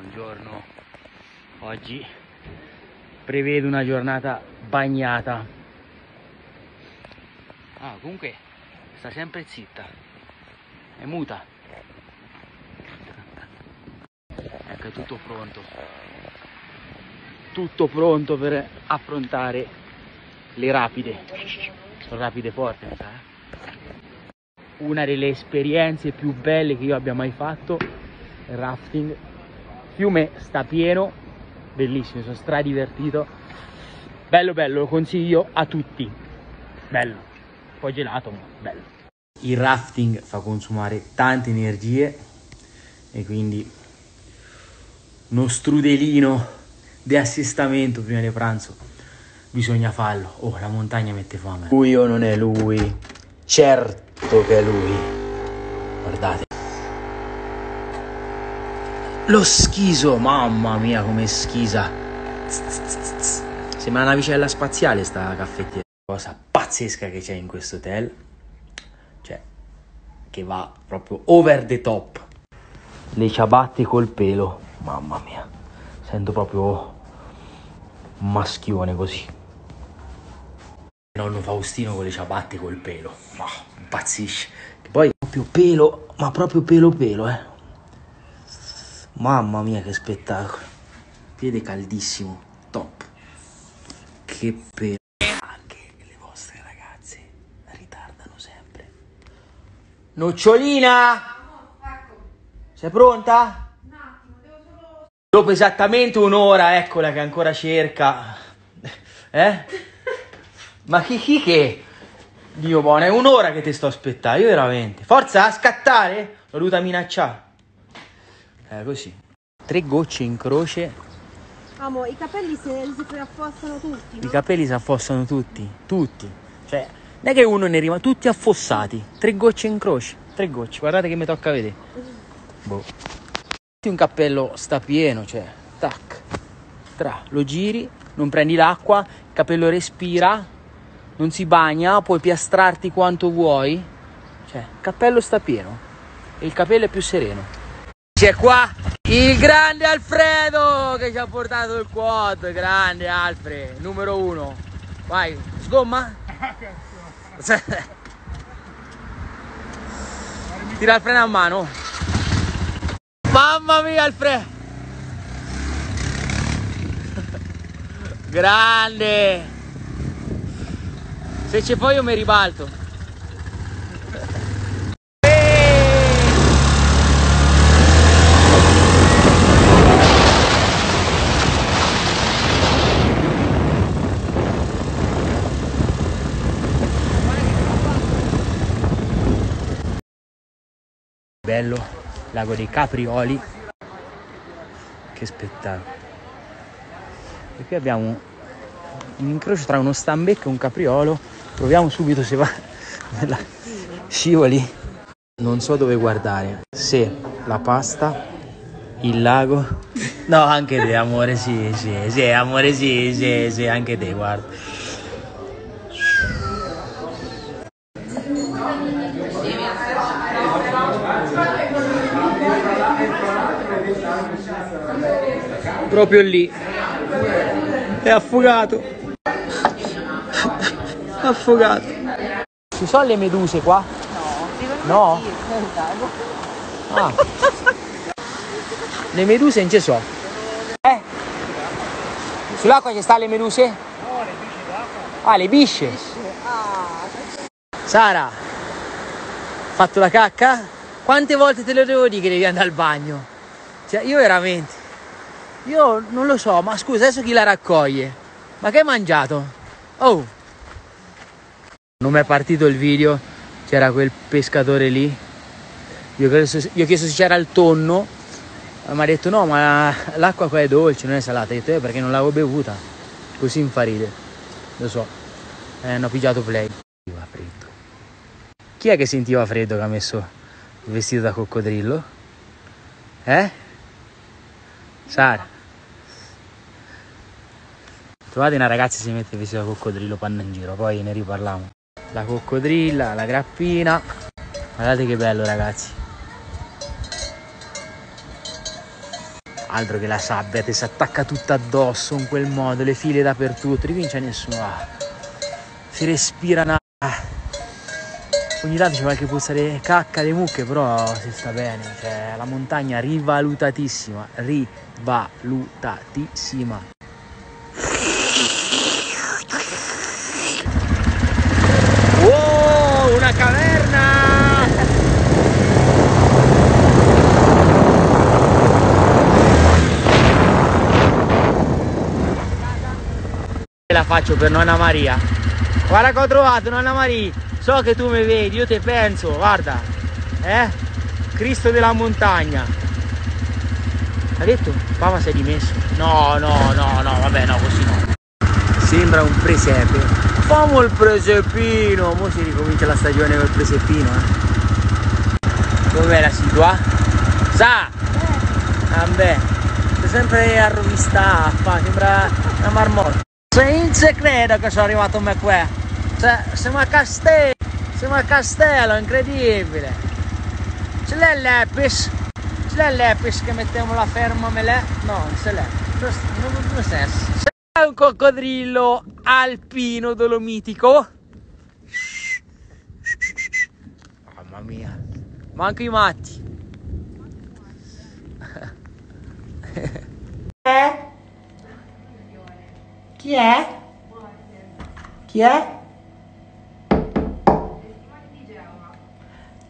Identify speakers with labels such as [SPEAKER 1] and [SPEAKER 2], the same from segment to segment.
[SPEAKER 1] buongiorno. Oggi prevedo una giornata bagnata. Ah, comunque sta sempre zitta. È muta. Ecco, è tutto pronto. Tutto pronto per affrontare le rapide. Sono rapide forti, mi sa. eh? Una delle esperienze più belle che io abbia mai fatto rafting. Fiume sta pieno, bellissimo, sono stradivertito. Bello bello, lo consiglio a tutti. Bello. Un po' gelato, ma bello. Il rafting fa consumare tante energie e quindi uno strudelino di assestamento prima di pranzo bisogna farlo. Oh, la montagna mette fame. Lui o non è lui? Certo che è lui. Guardate. Lo schiso, mamma mia come schisa. Sembra una navicella spaziale sta caffettiera. Cosa pazzesca che c'è in questo hotel. Cioè, che va proprio over the top. Le ciabatte col pelo. Mamma mia. Sento proprio maschione così. Nonno Faustino con le ciabatte col pelo. Ma impazzisce. Che poi proprio pelo, ma proprio pelo pelo, eh. Mamma mia che spettacolo. Piede caldissimo, top. Che pelo. Anche le vostre ragazze ritardano sempre. Nocciolina! Sei pronta? Dopo esattamente un'ora, eccola che ancora cerca. Eh? Ma chi, chi che? Dio buono, è un'ora che ti sto aspettando, io veramente. Forza, a scattare? L'ho dovuta minacciare. Eh, così. Tre gocce in croce,
[SPEAKER 2] Amo, i capelli se, si affossano tutti.
[SPEAKER 1] i
[SPEAKER 2] no?
[SPEAKER 1] capelli si affossano tutti, tutti. Cioè, non è che uno ne rimane, tutti affossati. Tre gocce in croce, tre gocce, guardate che mi tocca vedere. Boh. Un cappello sta pieno, cioè, tac, tra, lo giri, non prendi l'acqua, il capello respira, non si bagna, puoi piastrarti quanto vuoi. Cioè, il cappello sta pieno e il capello è più sereno. C'è qua il grande Alfredo che ci ha portato il quad, grande Alfred, numero uno. Vai, sgomma. Tira il freno a mano. Mamma mia Alfred. Grande. Se ci poi io mi ribalto. Bello, lago dei Caprioli. Che spettacolo. E qui abbiamo un incrocio tra uno stambecco e un capriolo. Proviamo subito se va nella scivoli. Non so dove guardare. Se la pasta, il lago. No, anche te, amore, sì, sì, sì, amore, sì, sì, sì, anche te, guarda. Proprio lì. È affogato. Affogato. Ci sono le meduse qua? No. Ah. Le meduse non ci sono. Eh? Sull'acqua ci stanno le meduse? Ah, le bisce. Sara, fatto la cacca? Quante volte te lo devo dire che devi andare al bagno? Cioè, io veramente. Io non lo so, ma scusa, adesso chi la raccoglie? Ma che hai mangiato? Oh! Non mi è partito il video, c'era quel pescatore lì. Io, io ho chiesto se c'era il tonno, mi ha detto no, ma l'acqua qua è dolce, non è salata. Io ho detto eh, perché non l'avevo bevuta. Così mi fa ridere. Lo so. Eh, hanno pigiato play. Sentiva freddo. Chi è che sentiva freddo che ha messo il vestito da coccodrillo? Eh? Sara. Trovate una ragazza che si mette vestito da coccodrillo panna in giro, poi ne riparliamo. La coccodrilla, la grappina. Guardate che bello ragazzi. Altro che la sabbia, ti si attacca tutta addosso in quel modo, le file dappertutto, non c'è nessuno. Si respira una... Ogni tanto c'è qualche puzza di cacca, di mucche, però si sta bene. Cioè, la montagna rivalutatissima, rivalutatissima. Wow, una caverna! La faccio per nonna Maria. Guarda che ho trovato nonna Maria. So che tu mi vedi, io ti penso, guarda. Eh? Cristo della montagna. Ha detto? Papà sei dimesso? No, no, no, no, vabbè, no, così no. Sembra un presepe. Famo il presepino. Mo si ricomincia la stagione col presepino, eh. Com'è la situa? Sa! Vabbè, sei sempre a sembra una marmotta. Senza credo che sono arrivato me qua. Cioè, siamo a castello, siamo a castello, incredibile. Ce l'è l'Epis? Ce l'è l'Epis che mettiamo la ferma me l'è? No, non ce l'è. Non, non, non senso. C'è un coccodrillo alpino dolomitico. Mamma mia. Manco i matti. Eh? Chi è? Chi è?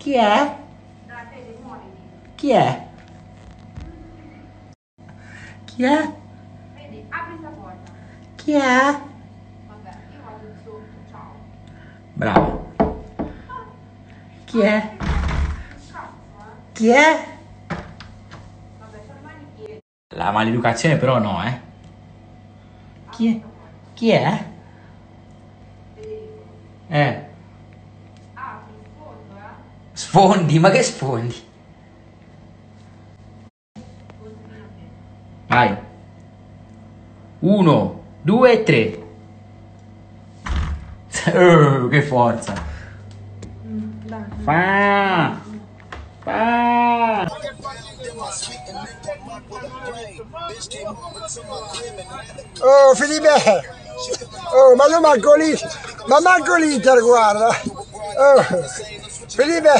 [SPEAKER 1] Chi è? Chi è? Chi è?
[SPEAKER 2] Vedi, apri sta porta.
[SPEAKER 1] Chi è?
[SPEAKER 2] Vabbè, io vado sotto, ciao.
[SPEAKER 1] Bravo. Chi è? Chi è? La maleducazione però no, eh. Chi è? Chi è? Eh. Sfondi, ma che sfondi? Vai. Uno, due, tre. Uh, che forza. Fa. Fa.
[SPEAKER 3] Oh Filipe! Oh, ma io manco lì! Ma manco l'Inter, guarda! Oh, Filipe!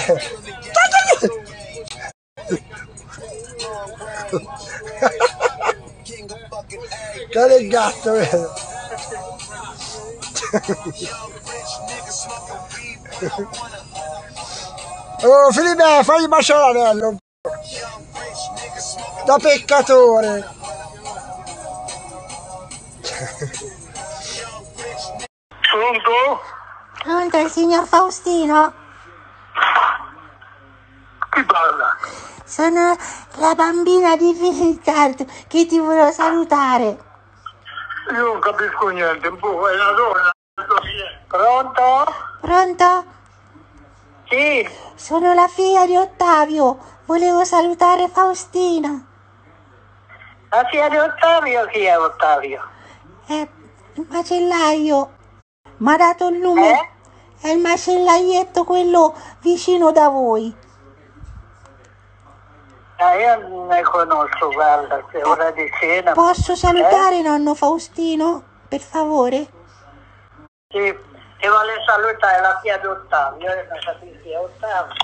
[SPEAKER 3] Cade il gatto, vero? Oh Filipe, fagli baciare l'anello! Da peccatore!
[SPEAKER 4] Pronto?
[SPEAKER 5] Pronto il signor Faustino?
[SPEAKER 4] Chi parla?
[SPEAKER 5] Sono la bambina di Filitardo che ti volevo salutare.
[SPEAKER 4] Io non capisco niente, boh, è una donna. Pronto?
[SPEAKER 5] Pronto?
[SPEAKER 4] Sì,
[SPEAKER 5] Sono la figlia di Ottavio. Volevo salutare Faustina.
[SPEAKER 4] la figlia di Ottavio, chi è Ottavio?
[SPEAKER 5] È il macellaio. Mi ha dato il numero.
[SPEAKER 4] Eh?
[SPEAKER 5] È il macellaietto quello vicino da voi.
[SPEAKER 4] Ah, io non ne conosco, guarda, è ora di cena.
[SPEAKER 5] Posso salutare nonno Faustino? Per favore?
[SPEAKER 4] Sì, ti vuole salutare la figlia di Ottavio, io non capisco chi è Ottavio.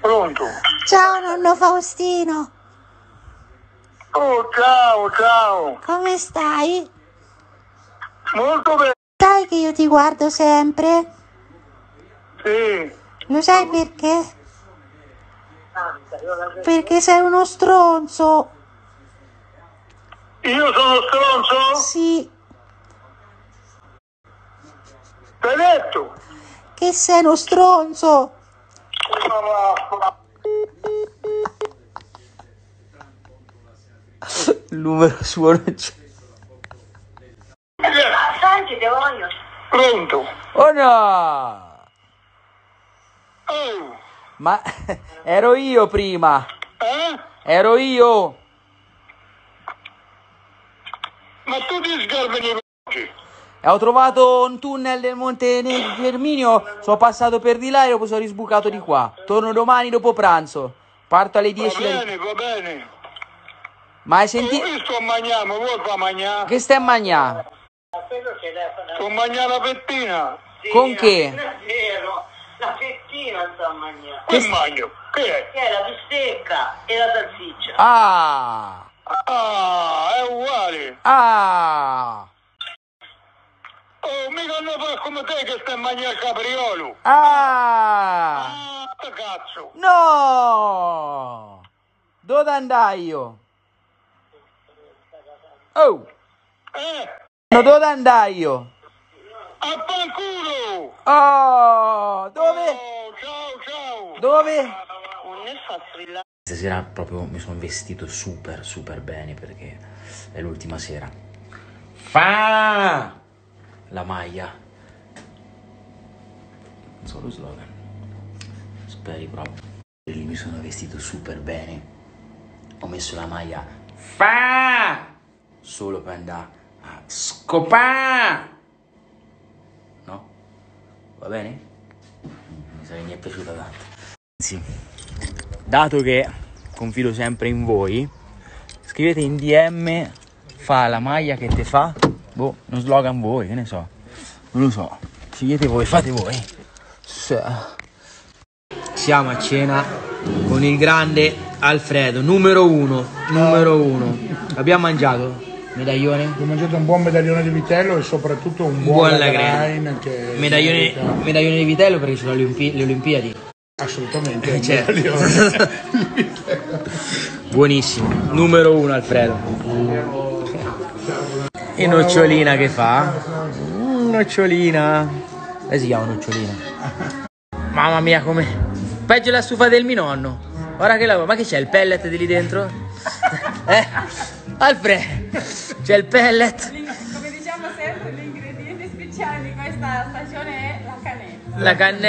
[SPEAKER 4] Pronto?
[SPEAKER 5] Ciao nonno Faustino.
[SPEAKER 4] Oh, ciao, ciao.
[SPEAKER 5] Come stai?
[SPEAKER 4] Molto bene.
[SPEAKER 5] Sai che io ti guardo sempre?
[SPEAKER 4] Sì.
[SPEAKER 5] Lo sai perché? Perché sei uno stronzo.
[SPEAKER 4] Io sono stronzo?
[SPEAKER 5] Sì,
[SPEAKER 4] T'hai detto?
[SPEAKER 5] che sei uno stronzo.
[SPEAKER 1] Il numero suo non c'è.
[SPEAKER 4] Senti, te voglio. Pronto?
[SPEAKER 1] Oh no! Ma ero io prima.
[SPEAKER 4] eh?
[SPEAKER 1] Ero io.
[SPEAKER 4] Ma tu ti sgarbi oggi?
[SPEAKER 1] E ho trovato un tunnel del Monte Ne- Germinio, sono passato per di là e dopo sono risbucato di qua. Torno domani dopo pranzo. Parto alle
[SPEAKER 4] Va
[SPEAKER 1] 10 da...
[SPEAKER 4] bene, va bene.
[SPEAKER 1] Ma hai sentito?
[SPEAKER 6] io sto a mangiare, ma vuoi fa mangiare?
[SPEAKER 1] Che stai a mangiare?
[SPEAKER 6] Sto a mangiare la fettina.
[SPEAKER 1] Con che?
[SPEAKER 4] Non è fettina sta a mangiare.
[SPEAKER 6] Che mangio? Che è?
[SPEAKER 4] Che è la bistecca e la salsiccia.
[SPEAKER 1] Ah!
[SPEAKER 6] Ah, è uguale.
[SPEAKER 1] Ah!
[SPEAKER 6] Oh, mica non fa come te che stai a mangiare il capriolo.
[SPEAKER 1] Ah!
[SPEAKER 6] Ah, che cazzo.
[SPEAKER 1] No! Dove andai io? Oh!
[SPEAKER 6] Eh,
[SPEAKER 1] dove andai io?
[SPEAKER 6] a fanculo.
[SPEAKER 1] Oh! Dove?
[SPEAKER 6] Oh, ciao, ciao.
[SPEAKER 1] Dove? Stasera proprio mi sono vestito super super bene perché è l'ultima sera. Fa! La maglia. Non so lo slogan. Speri proprio. Lì mi sono vestito super bene. Ho messo la maglia. Fa! Solo per andare a scopare. No? Va bene? Mi sa che mi è piaciuta tanto. Sì. Dato che confido sempre in voi, scrivete in DM fa la maglia che te fa. Boh, uno slogan voi, che ne so. Non lo so. Scegliete voi, fate voi. Siamo a cena con il grande Alfredo, numero uno, numero uno. Abbiamo mangiato medaglione?
[SPEAKER 7] Ho mangiato un buon medaglione di vitello e soprattutto un buon,
[SPEAKER 1] buon
[SPEAKER 7] lagrein
[SPEAKER 1] Medaglione, medaglione di vitello perché ci sono le Olimpiadi.
[SPEAKER 7] Assolutamente un
[SPEAKER 1] Certo. Buonissimo, numero uno Alfredo. E nocciolina che fa? Mm, nocciolina. Come si chiama nocciolina? Mamma mia come... Peggio la stufa del mio nonno. Guarda che lavoro. Ma che c'è il pellet di lì dentro? Eh? Alfredo, c'è il pellet.
[SPEAKER 2] Come diciamo sempre, l'ingrediente speciale di questa stagione è la cannella.
[SPEAKER 1] La cannella.